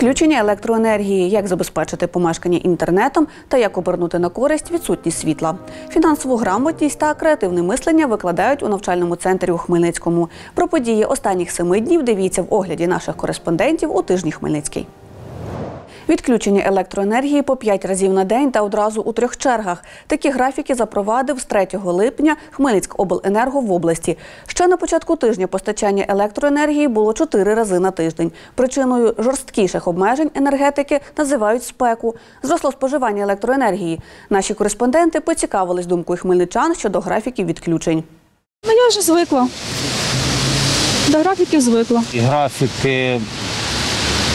Відключення електроенергії, як забезпечити помешкання інтернетом та як обернути на користь відсутність світла. Фінансову грамотність та креативне мислення викладають у навчальному центрі у Хмельницькому. Про події останніх семи днів дивіться в огляді наших кореспондентів у тижні Хмельницький. Відключення електроенергії по 5 разів на день та одразу у трьох чергах. Такі графіки запровадив з 3 липня Хмельницькобленерго в області. Ще на початку тижня постачання електроенергії було 4 рази на тиждень. Причиною жорсткіших обмежень енергетики називають спеку. Зросло споживання електроенергії. Наші кореспонденти поцікавились думкою хмельничан щодо графіків відключень. Ну, я вже звикла. До графіків звикла. І графіки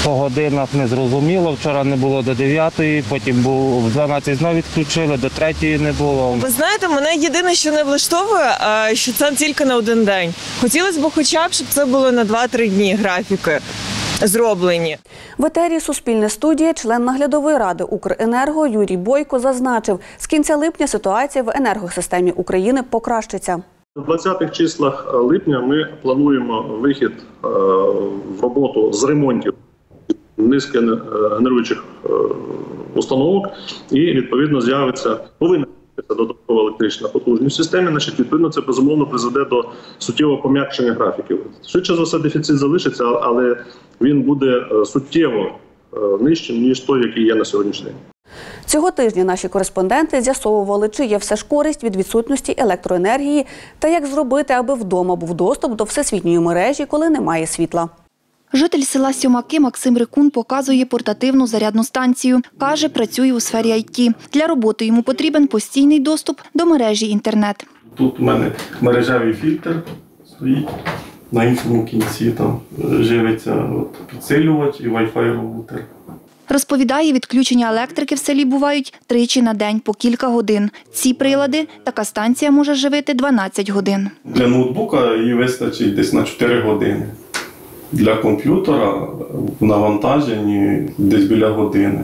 по годинах не зрозуміло. Вчора не було до 9, потім був в 12 знову відключили, до 3 не було. Ви знаєте, мене єдине, що не влаштовує, а, що це тільки на один день. Хотілося б хоча б, щоб це було на 2-3 дні графіки зроблені. В етері Суспільне студія, член наглядової ради Укренерго Юрій Бойко зазначив, з кінця липня ситуація в енергосистемі України покращиться. У 20-х числах липня ми плануємо вихід е, в роботу з ремонтів низки е, генеруючих е, установок, і відповідно з'явиться повинна додаткова електрична потужність в системі. Значить, відповідно, це безумовно призведе до суттєвого пом'якшення графіків. Швидше за все, дефіцит залишиться, але він буде е, суттєво нижчим ніж той, який є на сьогоднішній день. Цього тижня наші кореспонденти з'ясовували, чи є все ж користь від відсутності електроенергії та як зробити, аби вдома був доступ до всесвітньої мережі, коли немає світла. Житель села Сьомаки Максим Рикун показує портативну зарядну станцію. Каже, працює у сфері IT. Для роботи йому потрібен постійний доступ до мережі інтернет. Тут у мене мережевий фільтр стоїть. На іншому кінці там е, живиться от, підсилювач і Wi-Fi роутер. Розповідає, відключення електрики в селі бувають тричі на день по кілька годин. Ці прилади така станція може живити 12 годин. Для ноутбука її вистачить десь на 4 години. Для комп'ютера в навантаженні десь біля години.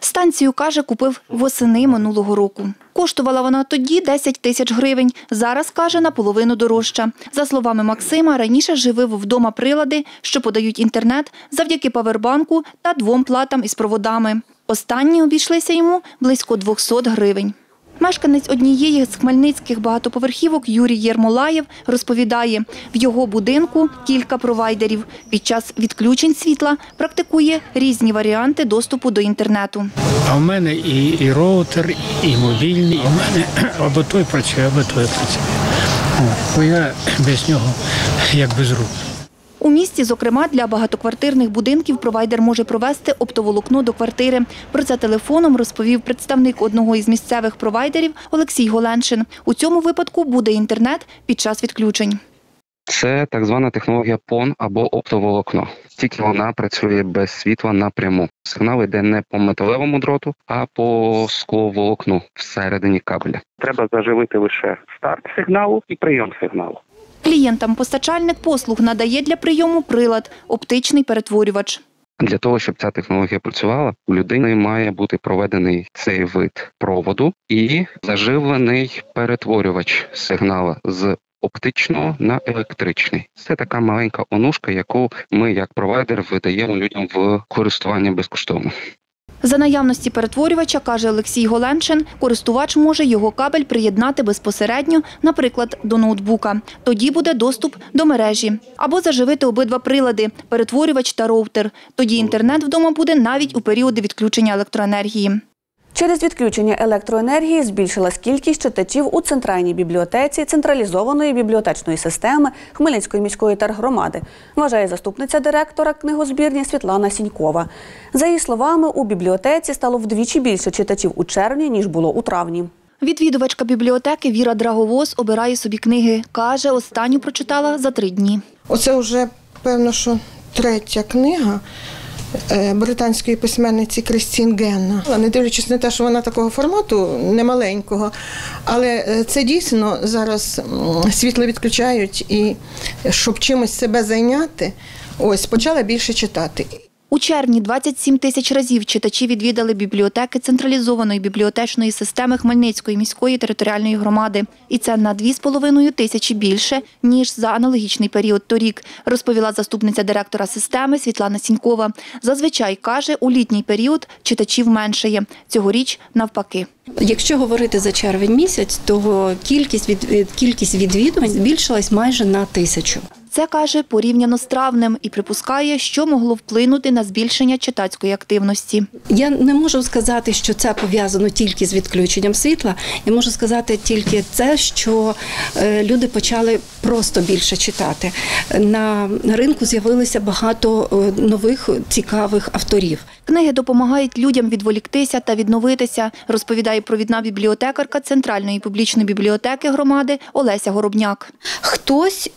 Станцію, каже, купив восени минулого року. Коштувала вона тоді 10 тисяч гривень. Зараз, каже, наполовину дорожча. За словами Максима, раніше живив вдома прилади, що подають інтернет завдяки павербанку та двом платам із проводами. Останні обійшлися йому близько 200 гривень. Мешканець однієї з хмельницьких багатоповерхівок Юрій Єрмолаєв розповідає, в його будинку кілька провайдерів. Під час відключень світла практикує різні варіанти доступу до інтернету. А в мене і, і роутер, і мобільний, і в мене або той працює, або той працює. Бо я без нього як без рук. У місті, зокрема, для багатоквартирних будинків провайдер може провести оптоволокно до квартири. Про це телефоном розповів представник одного із місцевих провайдерів Олексій Голеншин. У цьому випадку буде інтернет під час відключень. Це так звана технологія PON або оптоволокно. Тільки вона працює без світла напряму. Сигнал йде не по металевому дроту, а по скловолокну всередині кабеля. Треба заживити лише старт сигналу і прийом сигналу. Клієнтам постачальник послуг надає для прийому прилад оптичний перетворювач. Для того, щоб ця технологія працювала, у людини має бути проведений цей вид проводу і заживлений перетворювач сигнала з оптичного на електричний. Це така маленька онушка, яку ми, як провайдер, видаємо людям в користування безкоштовно. За наявності перетворювача, каже Олексій Голеншин, користувач може його кабель приєднати безпосередньо, наприклад, до ноутбука. Тоді буде доступ до мережі. Або заживити обидва прилади – перетворювач та роутер. Тоді інтернет вдома буде навіть у періоди відключення електроенергії. Через відключення електроенергії збільшилась кількість читачів у центральній бібліотеці централізованої бібліотечної системи Хмельницької міської тергромади, вважає заступниця директора книгозбірні Світлана Сінькова. За її словами, у бібліотеці стало вдвічі більше читачів у червні, ніж було у травні. Відвідувачка бібліотеки Віра Драговоз обирає собі книги. Каже, останню прочитала за три дні. Оце вже, певно, що третя книга британської письменниці Крістін Генна. Не дивлячись на те, що вона такого формату немаленького, але е, це дійсно зараз світло відключають і щоб чимось себе зайняти, ось почала більше читати. У червні 27 тисяч разів читачі відвідали бібліотеки централізованої бібліотечної системи Хмельницької міської територіальної громади. І це на 2,5 тисячі більше, ніж за аналогічний період торік, розповіла заступниця директора системи Світлана Сінькова. Зазвичай, каже, у літній період читачів меншає. Цьогоріч навпаки. Якщо говорити за червень місяць, то кількість від кількість відвідувань збільшилась майже на тисячу. Це каже порівняно з травнем і припускає, що могло вплинути на збільшення читацької активності. Я не можу сказати, що це пов'язано тільки з відключенням світла. Я можу сказати тільки це, що е, люди почали просто більше читати. На ринку з'явилося багато е, нових цікавих авторів. Книги допомагають людям відволіктися та відновитися, розповідає провідна бібліотекарка Центральної публічної бібліотеки громади Олеся Горобняк. Хтось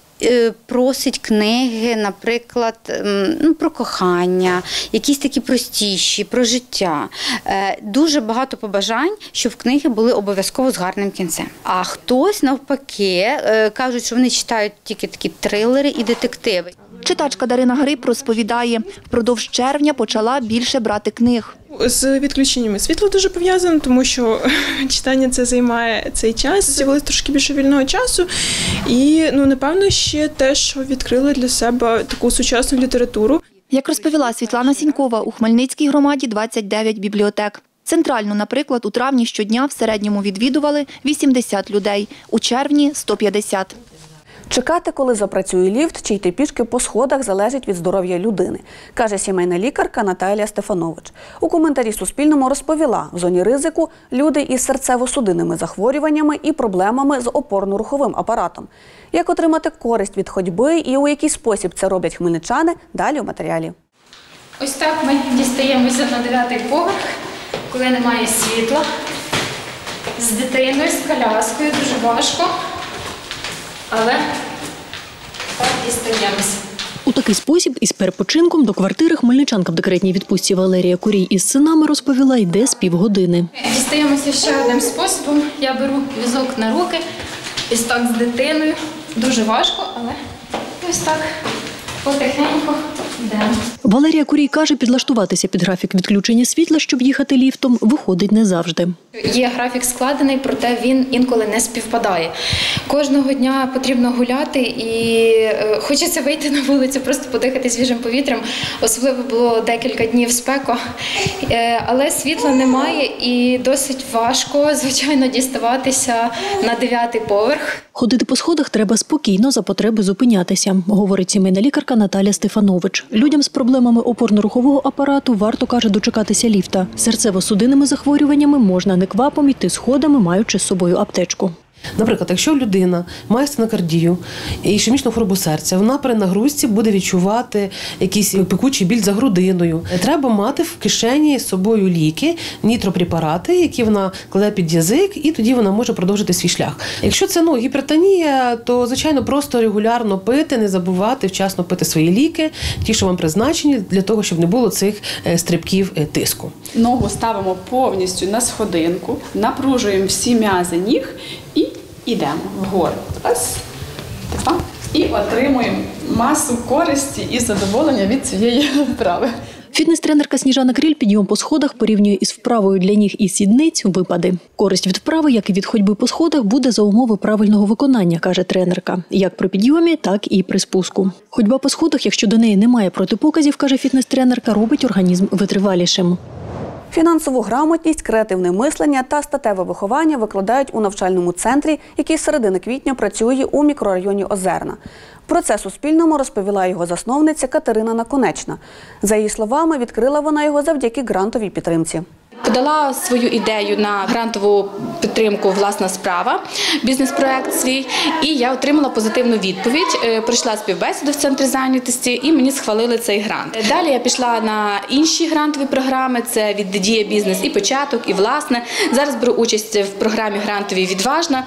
просить книги, наприклад, ну, про кохання, якісь такі простіші, про життя. Е, Дуже багато побажань, щоб книги були обов'язково з гарним кінцем. А хтось навпаки е, кажуть, що вони читають тільки такі трилери і детективи. Читачка Дарина Гриб розповідає, впродовж червня почала більше брати книг. З відключеннями світла дуже пов'язано, тому що читання це займає цей час. З'явилось трошки більше вільного часу. І ну напевно ще те, що відкрили для себе таку сучасну літературу. Як розповіла Світлана Сінькова, у Хмельницькій громаді 29 бібліотек. Центрально, наприклад, у травні щодня в середньому відвідували 80 людей, у червні 150. Чекати, коли запрацює ліфт, чи йти пішки по сходах залежить від здоров'я людини, каже сімейна лікарка Наталія Стефанович. У коментарі Суспільному розповіла, в зоні ризику люди із серцево-судинними захворюваннями і проблемами з опорно-руховим апаратом. Як отримати користь від ходьби і у який спосіб це роблять хмельничани, далі у матеріалі. Ось так ми дістаємося на дев'ятий поверх, коли немає світла. З дитиною, з коляскою дуже важко, але так дістаємося. У такий спосіб із перепочинком до квартири хмельничанка в декретній відпустці Валерія Курій із синами розповіла, йде з півгодини. Дістаємося ще одним способом. Я беру візок на руки, ось так з дитиною. Дуже важко, але ось так потихеньку. Валерія Курій каже, підлаштуватися під графік відключення світла, щоб їхати ліфтом, виходить не завжди. Є графік складений, проте він інколи не співпадає. Кожного дня потрібно гуляти і е, хочеться вийти на вулицю, просто подихати свіжим повітрям. Особливо було декілька днів спеко, Е, але світла немає і досить важко, звичайно, діставатися на дев'ятий поверх. Ходити по сходах треба спокійно, за потреби зупинятися, говорить сімейна лікарка Наталя Стефанович. Людям з проблемами опорно-рухового апарату варто каже дочекатися ліфта. Серцево-судинними захворюваннями можна неквапом йти сходами, маючи з собою аптечку. Наприклад, якщо людина має стенокардію і ішемічну хворобу серця, вона при нагрузці буде відчувати якийсь пекучий біль за грудиною. Треба мати в кишені з собою ліки, нітропрепарати, які вона кладе під язик, і тоді вона може продовжити свій шлях. Якщо це ну гіпертонія, то звичайно просто регулярно пити, не забувати вчасно пити свої ліки, ті, що вам призначені, для того, щоб не було цих е, стрибків е, тиску. Ногу ставимо повністю на сходинку, напружуємо всі м'язи ніг і йдемо вгору. Раз, два. І отримуємо масу користі і задоволення від цієї вправи. Фітнес-тренерка Сніжана Кріль підйом по сходах порівнює із вправою для ніг і сідниць випади. Користь від вправи, як і від ходьби по сходах, буде за умови правильного виконання, каже тренерка, як при підйомі, так і при спуску. Ходьба по сходах, якщо до неї немає протипоказів, каже фітнес-тренерка, робить організм витривалішим. Фінансову грамотність, креативне мислення та статеве виховання викладають у навчальному центрі, який з середини квітня працює у мікрорайоні Озерна. Про це Суспільному розповіла його засновниця Катерина Наконечна. За її словами, відкрила вона його завдяки грантовій підтримці. Подала свою ідею на грантову підтримку власна справа, бізнес-проект свій, і я отримала позитивну відповідь. Е, Пройшла співбесіду в центрі зайнятості, і мені схвалили цей грант. Далі я пішла на інші грантові програми. Це від Дія бізнес і початок, і власне зараз беру участь в програмі грантовій відважна.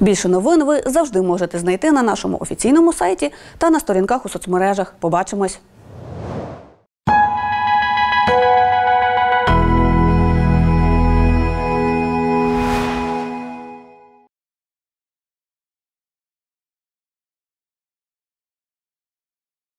Більше новин ви завжди можете знайти на нашому офіційному сайті та на сторінках у соцмережах. Побачимось.